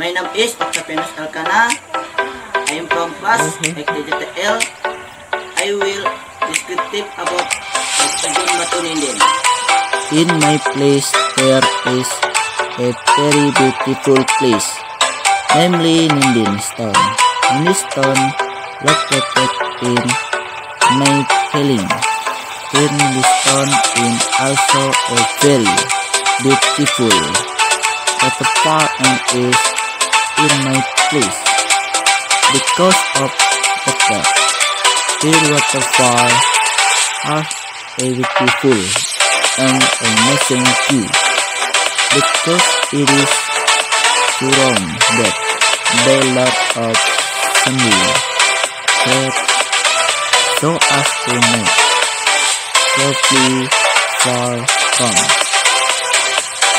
is Octavianus Elkana. I am from class XTJTL. I will descriptive about Tajun Matunindin. In my place there is a very beautiful place, namely Nindin Stone. Nindin Stone located in my feeling. In Nindin Stone is also a very beautiful waterfall and is in place because of the fact this waterfall has a beautiful and amazing view because it is surrounded by a lot of scenery that so as to make safely far from.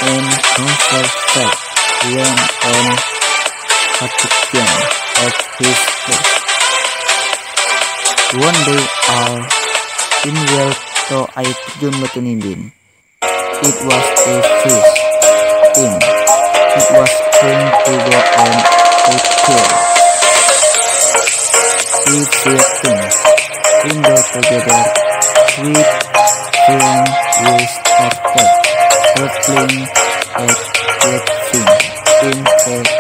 And comfort when on At the contradiction of his faith. One day I, in well, so I terjun metunindin. It was a fish thing. It was trying to go on a tail. We did things. the together. We feeling we started. Hurtling at that thing. In her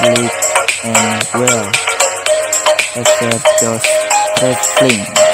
And well, except except those wrestling.